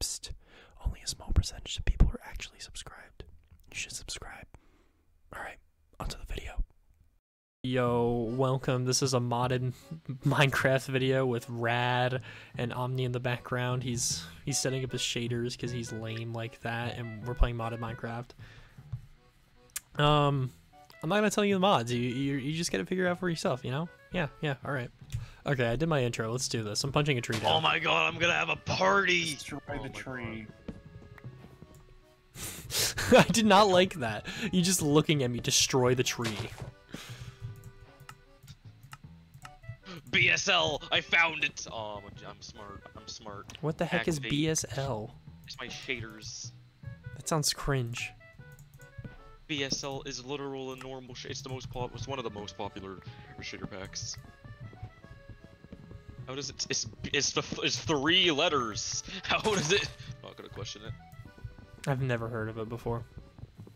Psst. Only a small percentage of people are actually subscribed. You should subscribe. Alright, onto the video. Yo, welcome. This is a modded Minecraft video with Rad and Omni in the background. He's he's setting up his shaders because he's lame like that, and we're playing modded Minecraft. Um, I'm not gonna tell you the mods. You you, you just gotta figure out for yourself. You know? Yeah, yeah. All right. Okay, I did my intro. Let's do this. I'm punching a tree down. Oh my god, I'm gonna have a party! Destroy Oh the tree. I did not like that. You just looking at me destroy the tree. BSL, I found it! Oh, I'm, I'm smart. I'm smart. What the heck is BSL? It's my shaders. That sounds cringe. BSL is literal and normal. Sh it's the most pop. It's one of the most popular shader packs. How does it? It's it's the it's three letters. How does it? I'm not gonna question it. I've never heard of it before.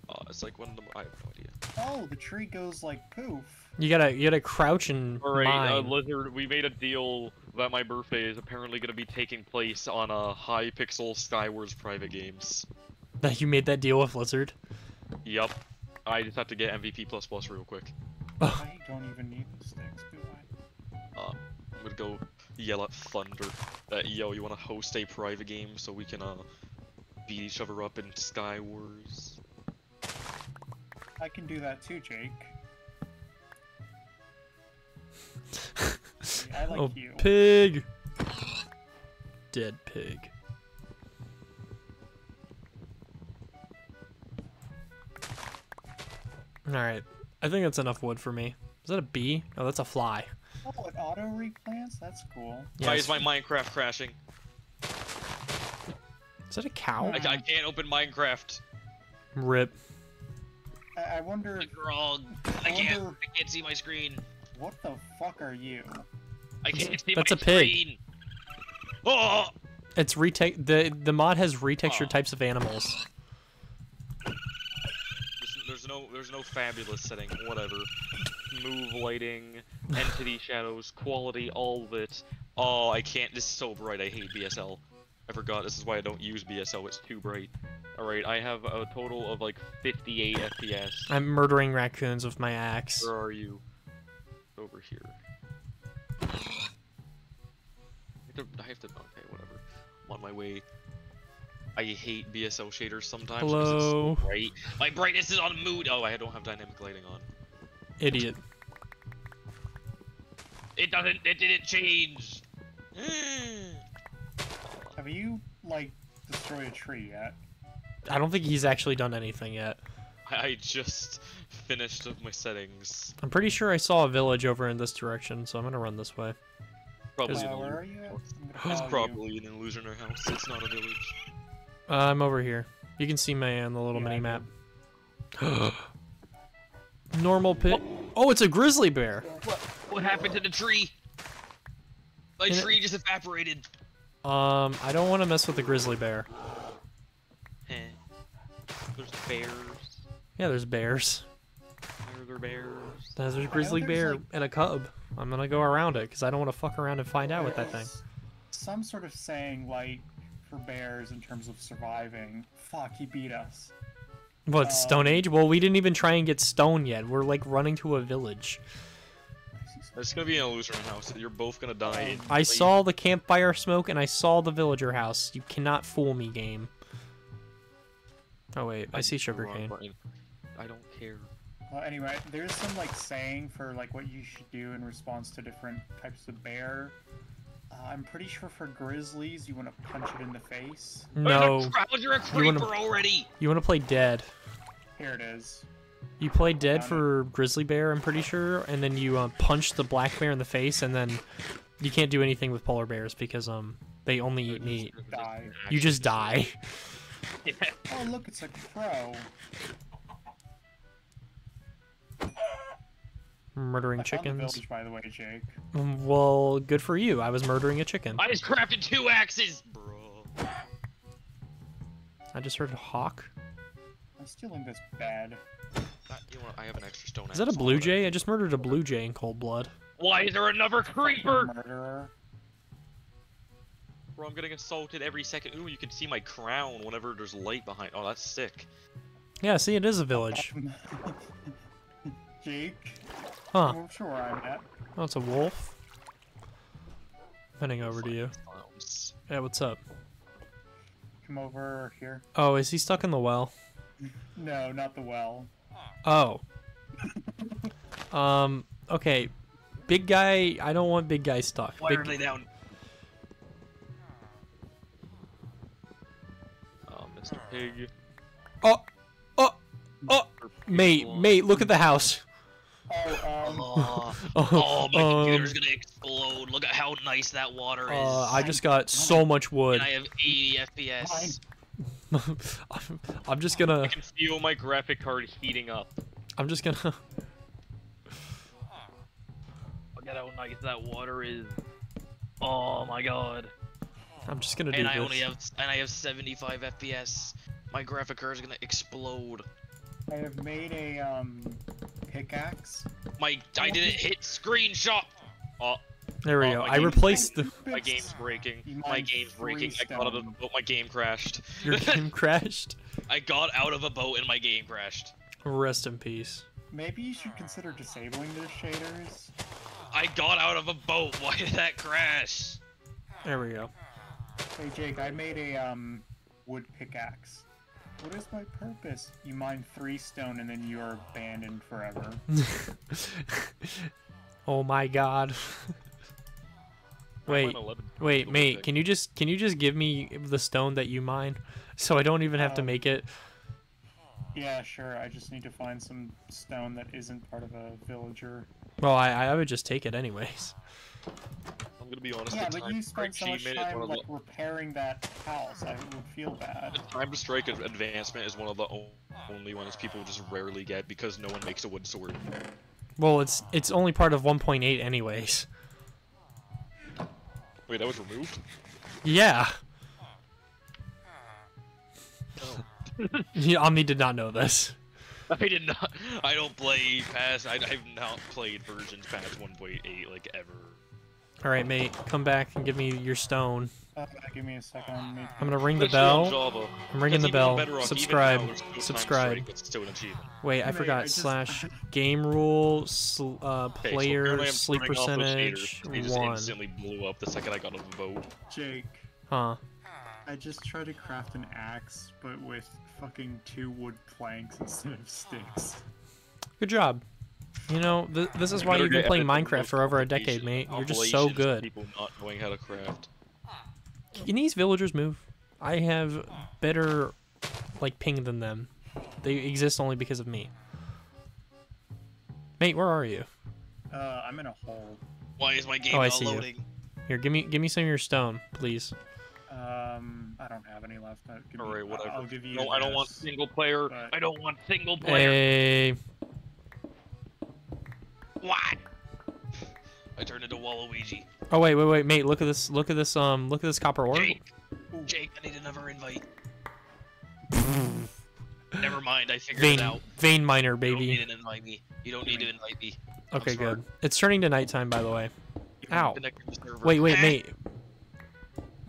Uh, it's like one of the. I have no idea. Oh, the tree goes like poof. You gotta you gotta crouch and Alright, uh, mine. Lizard, we made a deal that my birthday is apparently going to be taking place on a Hypixel Skywars private games. That you made that deal with Lizard. Yup. I just have to get MVP plus plus real quick. I don't even need the sticks, do I? Uh, I'm gonna go yell at Thunder that yo, you want to host a private game so we can uh beat each other up in Skywars. I can do that too, Jake. I like oh, you. pig! Dead pig. Alright. I think that's enough wood for me. Is that a bee? No, that's a fly. Oh, it auto replants? That's cool. Why is my Minecraft crashing? Is that a cow? I, I can't open Minecraft. Rip. I, I wonder Grog. I can't. I can't see my screen. what the fuck are you? I can't see That's my a pig. screen. Oh! It's retake the the mod has retextured Oh. types of animals. There's, there's no there's no fabulous setting, whatever. Move lighting, entity shadows, quality, all of it. Oh, I can't. This is so bright. I hate BSL. I forgot. This is why I don't use BSL. It's too bright. All right, I have a total of like 58 FPS. I'm murdering raccoons with my axe. Where are you? Over here. I have to. I have to okay, whatever. I'm on my way. I hate BSL shaders sometimes because it's Hello? so bright. My brightness is on mood. Oh, I don't have dynamic lighting on. Idiot. It doesn't. It didn't change. Have you, like, destroyed a tree yet? I don't think he's actually done anything yet. I just finished up my settings. I'm pretty sure I saw a village over in this direction, so I'm gonna run this way. Probably. Is- Uh, where are you at? It's follow you. probably an illusioner house. It's not a village. Uh, I'm over here. You can see me on the little Yeah, mini map. Normal pit. Oh, it's a grizzly bear. What? What happened to the tree? My In it- tree just evaporated. Um, I don't want to mess with the grizzly bear. Eh. There's bears. Yeah, there's bears. Where there bears? There's a grizzly there's, bear like- and a cub. I'm gonna go around it because I don't want to fuck around and find out what that thing. Some sort of saying, like, for bears in terms of surviving. Fuck, he beat us. What, Stone Um, Age? Well, we didn't even try and get stone yet. We're like running to a village. It's gonna be an illusioner house. You're both gonna die. in I saw the campfire smoke and I saw the villager house. You cannot fool me, game. Oh wait, I see hit the sugarcane. I don't care. Well, anyway, there's some, like, saying for, like, what you should do in response to different types of bear. Uh, I'm pretty sure for grizzlies, you want to punch it in the face. No, There's a crowd, you're a You wanna- creeper already. you want to play dead. Here it is. You play dead Got it. for grizzly bear, I'm pretty sure, and then you uh, punch the black bear in the face, and then you can't do anything with polar bears because um they only eat meat. Die. You just die. Oh, look, it's a crow. Murdering I found the chickens. village, by the way, Jake. Mm, Well, good for you. I was murdering a chicken. I just crafted two axes, bro. I just heard a hawk. I'm stealing this bad. Uh, You know what? I have an extra stone. Is that a blue jay? I just murdered a blue jay in cold blood. Why is there another creeper? Murderer. Bro, I'm getting assaulted every second. Ooh, you can see my crown whenever there's light behind. Oh, that's sick. Yeah, see, it is a village. Jake, Huh. I'm sure where I'm at. Oh, it's a wolf. Heading over to you. Yeah, what's up? Come over here. Oh, is he stuck in the well? No, not the well. Oh. um, okay. Big guy, I don't want big guy stuck. Why Big, are they down? Oh, Mr. Pig. oh, oh, oh, mate, mate, look at the house. Oh, um, Oh, Oh, oh, my um, computer's gonna explode. Look at how nice that water is. uh, I just got so much wood. and I have 80 FPS. I'm, I'm just gonna, I can feel my graphic card heating up. I'm just gonna. Look at how nice that water is. Oh my god. I'm just gonna do And I this. only have and I have 75 FPS. My graphic card is gonna explode. I have made a um pickaxe. My I didn't hit screenshot. Oh, there we Oh, go. I replaced the. my game's breaking. My game's breaking. three I got out of the boat. My game crashed. Your game crashed. I got out of a boat and my game crashed. Rest in peace. Maybe you should consider disabling the shaders. I got out of a boat. Why did that crash? There we go. Hey Jake, I made a um wood pickaxe. What is my purpose? You mine three stone and then you are abandoned forever. oh my god. Wait, wait, mate. Can you just can you just give me the stone that you mine, so I don't even have to Um, make it? Yeah, sure. I just need to find some stone that isn't part of a villager. Well, I I would just take it anyways. I'm gonna be honest. Yeah, but you spent so much time like the- repairing that house. I would feel bad. the time to strike advancement is one of the only ones people just rarely get because no one makes a wood sword. Well, it's it's only part of 1.8 anyways. Wait, that was removed? Yeah. yeah, oh. Omni did not know this. I did not. I don't play past. I, I've not played versions past 1.8 like ever. All right, mate, come back and give me your stone. Uh, give me a second. I'm gonna ring the bell. I'm ringing the bell. on Bedrock, even Subscribe. now, there's no time to Subscribe. strike, It's still an achievement. Wait, I forgot. Slash game rule sl- uh, Okay, so player sleep turning off those percentage shaders. They just one. instantly blew up the second I got on the boat. Jake, Huh? I just tried to craft an axe, but with fucking two wood planks instead of sticks. Good job. You know, th- this is why you've been playing ahead of the Minecraft for over a decade, mate. You're just so good. People not knowing how to craft. Can these villagers move? I have better, like, ping than them. They exist only because of me. Mate, where are you? Uh, I'm in a hole. Why is my game Oh, I not see you. Here, give me give me some of your stone, please. Um, I don't have any left. Give me- Alright, whatever. I'll give you. No, I don't want single player. but- I don't want single player. Hey, What? I turned into Waluigi. oh wait, wait, wait, mate, look at this, look at this, um, look at this copper ore. Jake, Jake, I need another invite. Never mind, I figured Vein, it out. vein miner, baby. You don't need baby. to invite me. You don't need to invite me. Okay, I'm smart. good. It's turning to nighttime, by the way. Ow. Connect to the server. Wait, wait, Eh. mate.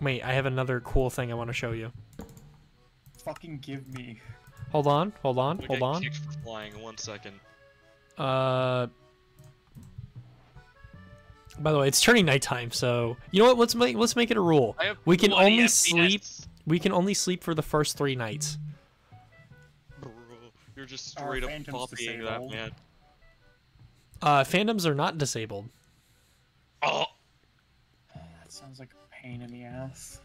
Wait, I have another cool thing I want to show you. Fucking give me. Hold on, hold on, hold on. for flying. One second. Uh. By the way, it's turning nighttime, so you know what? Let's make let's make it a rule. We can only FPS. sleep- We can only sleep for the first three nights. You're just Our straight up copying that, man. Uh, phantoms are not disabled. Oh, That sounds like a pain in the ass.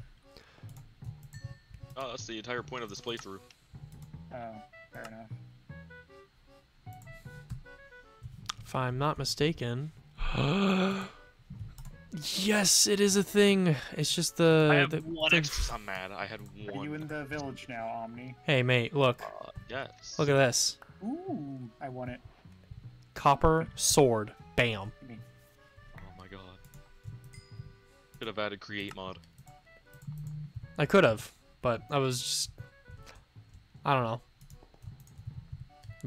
oh, that's the entire point of this playthrough. Oh, fair enough. If I'm not mistaken. yes, it is a thing. It's just the. I have the one the- extra. I'm mad. I had one. Are you in the village now, Omni? Hey, mate, look. Uh, yes. Look at this. Ooh, I want it. Copper sword. Bam. Oh my god. Could have added create mod. I could have, but I was just. I don't know.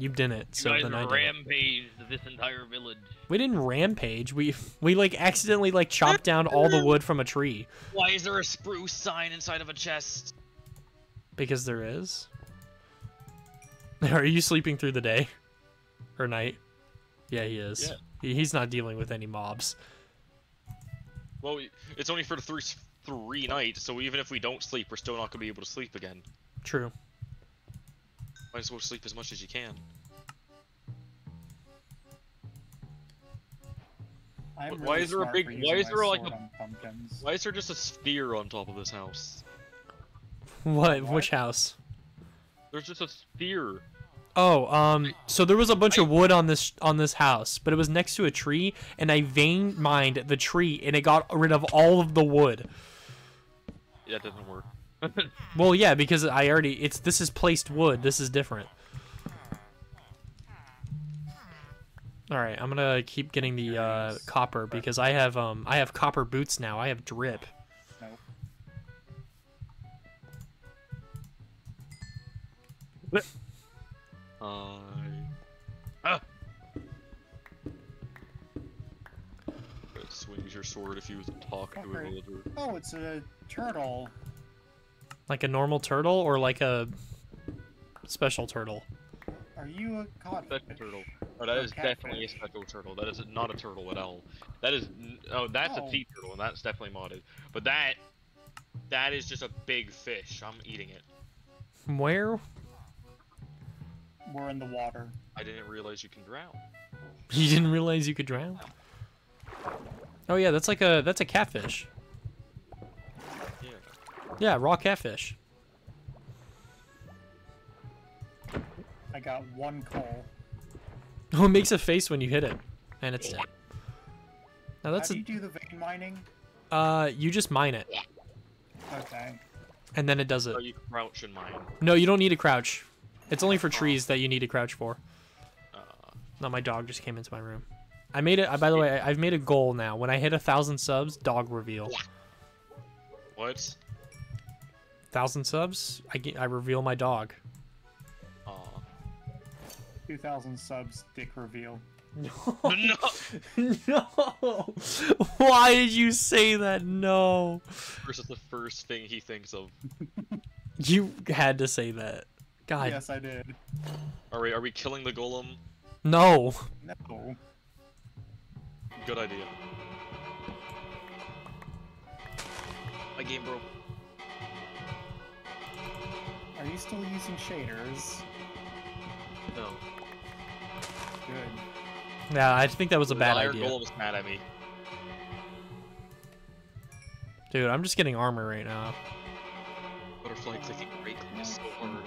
You didn't, You so guys then I did. rampaged this entire village. We didn't rampage. We we like accidentally like chopped down all the wood from a tree Why is there a spruce sign inside of a chest? because there is. Are you sleeping through the day or night? Yeah, he is. Yeah. He, he's not dealing with any mobs. Well, it's only for the three three nights, so even if we don't sleep, we're still not gonna be able to sleep again. True. Might as well sleep as much as you can. I'm Why is there a big- why is there, like, a- pumpkins. Why is there just a sphere on top of this house? What? What? Which house? There's just a sphere. Oh, um, so there was a bunch of wood on this on this house, but it was next to a tree, and I vein mined the tree, and it got rid of all of the wood. Yeah, that doesn't work. Well, yeah, because I already it's this is placed wood. This is different. All right, I'm gonna keep getting the uh, copper because I have um I have copper boots now. I have drip. Nope. I. Ah. Swings your sword if you talk to a villager. Oh, it's a turtle. Like a normal turtle or like a special turtle. Are you a codfish? Special turtle. Oh, that Or is definitely a catfish. special turtle. That is not a turtle at all. That is n- oh, that's Oh. a sea turtle, and that's definitely modded. But that, that is just a big fish. I'm eating it. From Where? We're in the water. I didn't realize you can drown. You didn't realize you could drown? Oh yeah, that's like a that's a catfish. Yeah. Yeah, raw catfish. I got one coal. Oh, it makes a face when you hit it, and it's dead. Now that's How do you do the vein mining? uh, you just mine it, Okay. and then it does it. Oh, you crouch in mine. No, you don't need to crouch. It's only for trees that you need to crouch for. Uh, No, my dog just came into my room. I made it. I, by the way, I, I've made a goal now. When I hit a thousand subs, dog reveal. what? Thousand subs, I get, I reveal my dog. Aw. 2,000 subs, dick reveal. no. no. no. Why did you say that? No. This is the first thing he thinks of. You had to say that. God. Yes, I did. Are we? Are we killing the golem? No. No. Good idea. My game, bro. Are you still using shaders? No. Good. Yeah, I think that was a The bad Iron idea. Golem's mad at me. Dude, I'm just getting armor right now. Butterfly clicking right click is so hard.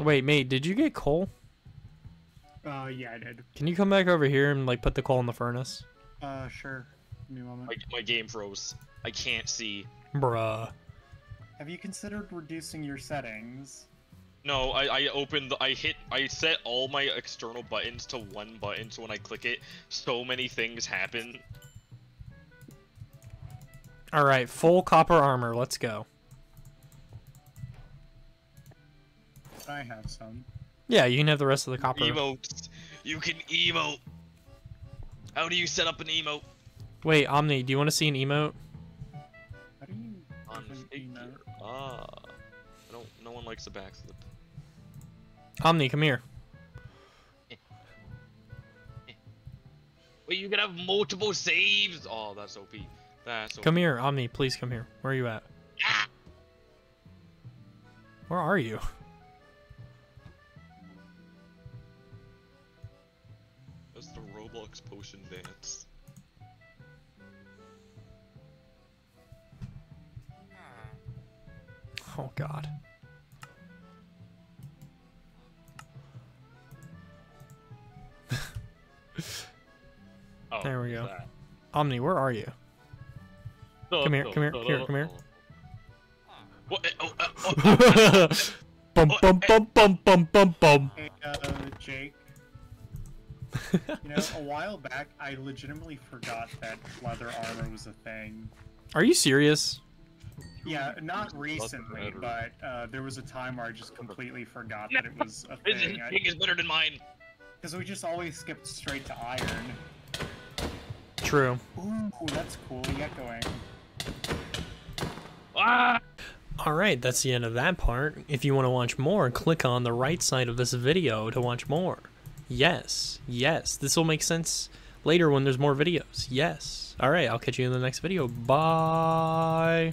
Wait, mate, did you get coal? Uh, yeah, I did. Can you come back over here and like put the coal in the furnace? Uh, sure. Give me a moment. My, my game froze. I can't see. Bruh. Have you considered reducing your settings? No, I, I opened, the, I hit, I set all my external buttons to one button, so when I click it, so many things happen. Alright, full copper armor, let's go. I have some. Yeah, you can have the rest of the copper. Emotes. You can emote. How do you set up an emote? Wait, Omni, do you want to see an emote? How do you On open Ah. I don't, no one likes the backflip. Omni, come here. Wait, you can have multiple saves? Oh, that's OP. That's OP. Come here, Omni, please come here. Where are you at? Where are you? Roblox potion dance. Oh god. Oh, There we go. that? Omni, where are you? Come here, come here, come here, come here. What? eh, Oh, uh, oh, bum bum bum bum bum bum bum. Hey, uh, Jake. You know, a while back, I legitimately forgot that leather armor was a thing. Are you serious? Yeah, not recently, but uh, there was a time where I just completely forgot that it was a thing. His thing. thing is better than mine. Because we just always skipped straight to iron. True. Ooh, that's cool. Get going. Ah! Alright, that's the end of that part. If you want to watch more, click on the right side of this video to watch more. Yes, yes, this will make sense later when there's more videos. Yes. Alright, I'll catch you in the next video. Bye.